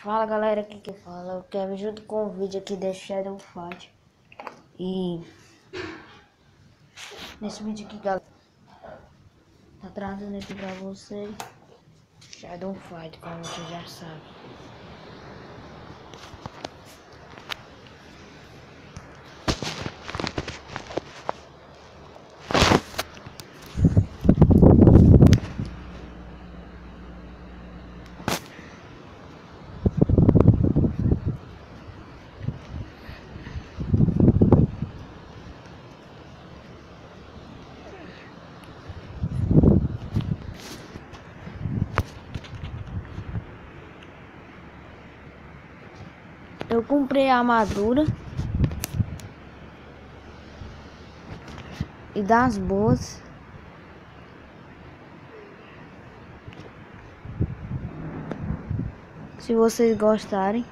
Fala galera, aqui que fala, eu quero junto com o vídeo aqui da Shadow Fight. E nesse vídeo aqui galera, tá trazendo aqui pra vocês Shadow Fight, como vocês já sabem comprei a armadura. E das boas. Se vocês gostarem.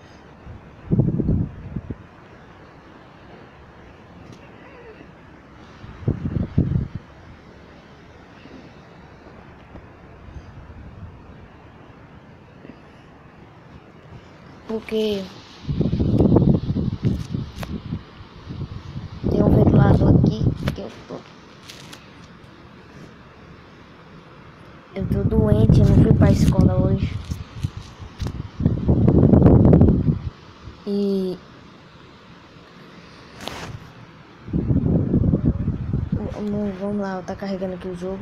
Porque lado aqui que eu tô. Eu tô doente, eu não fui pra escola hoje. E vamos lá, tá carregando aqui o jogo.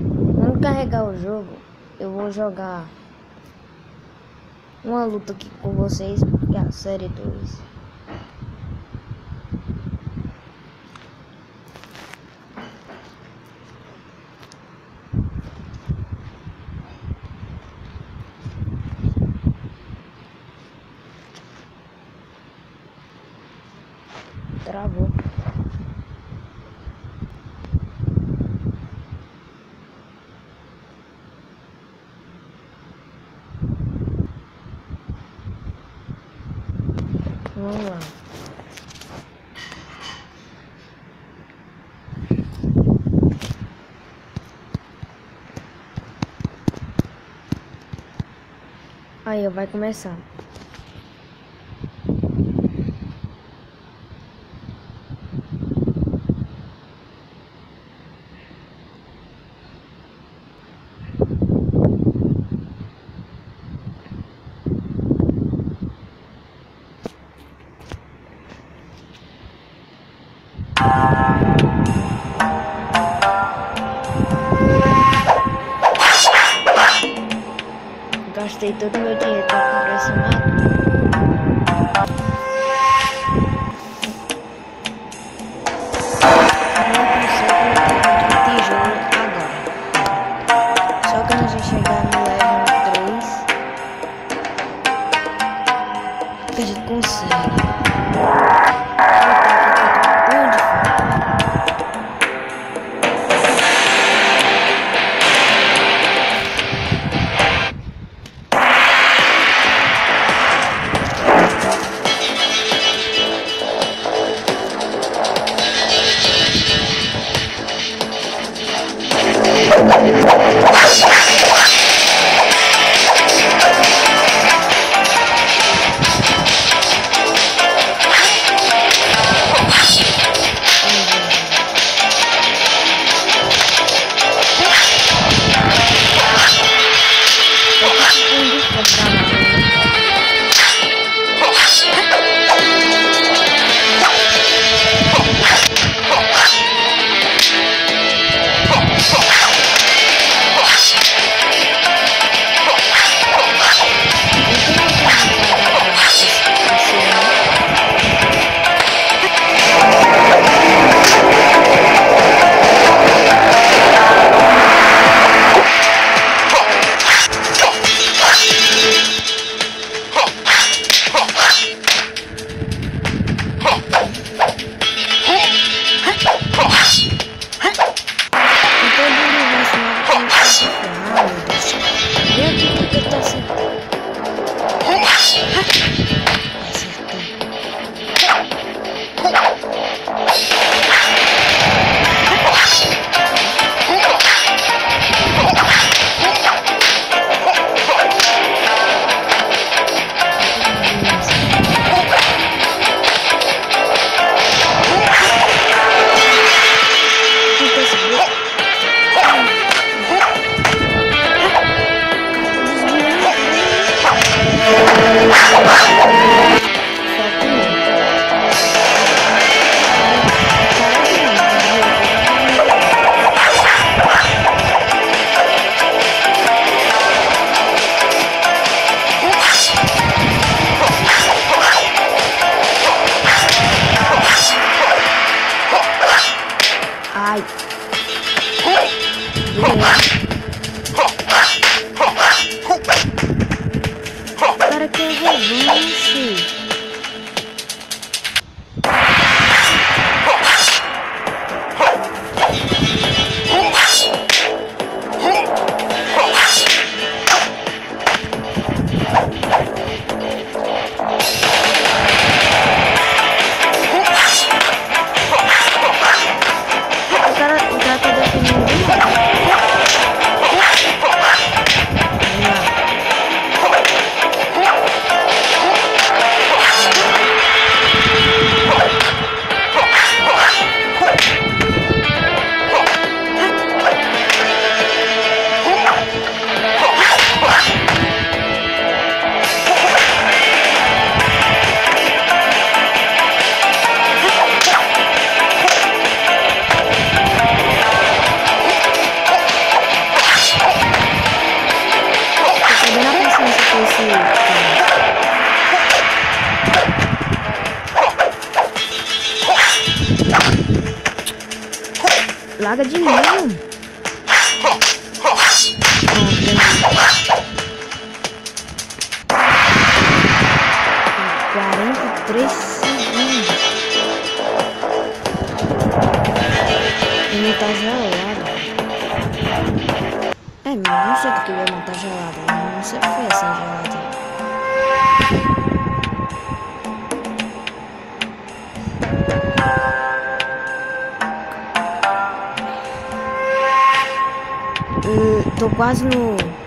Vamos carregar o jogo eu vou jogar uma luta aqui com vocês, porque é a série 2. Travou. Vamos lá. Aí, vai começar. Gastei todo meu dinheiro pra comprar essa. Para que eu revança. Tô quase no.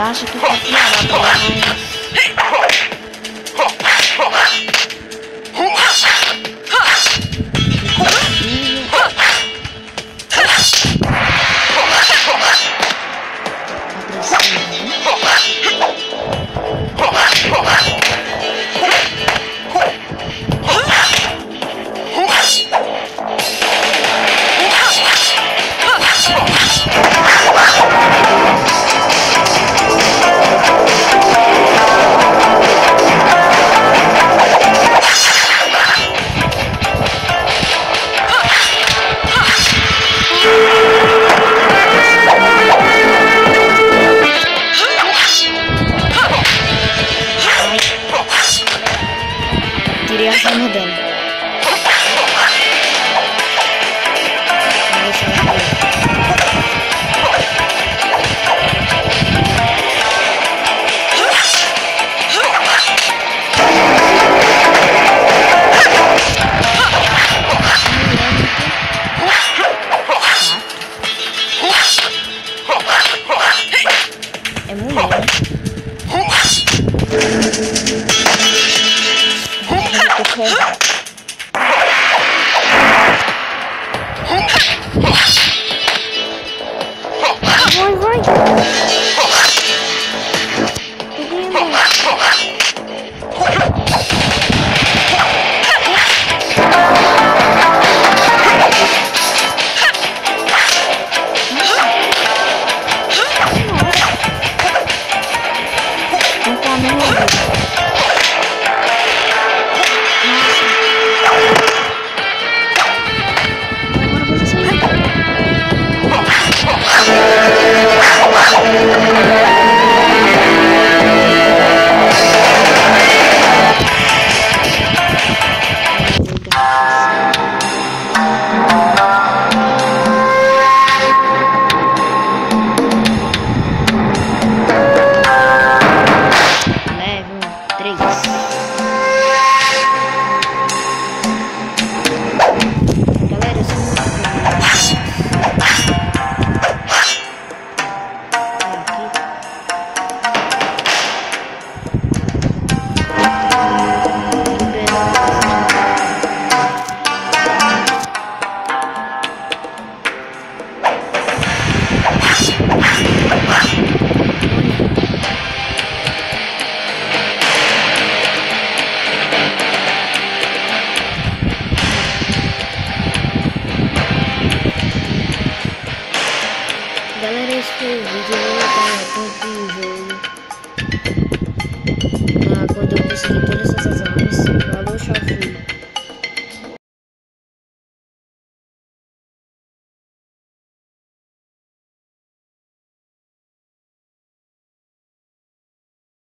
Ela acha que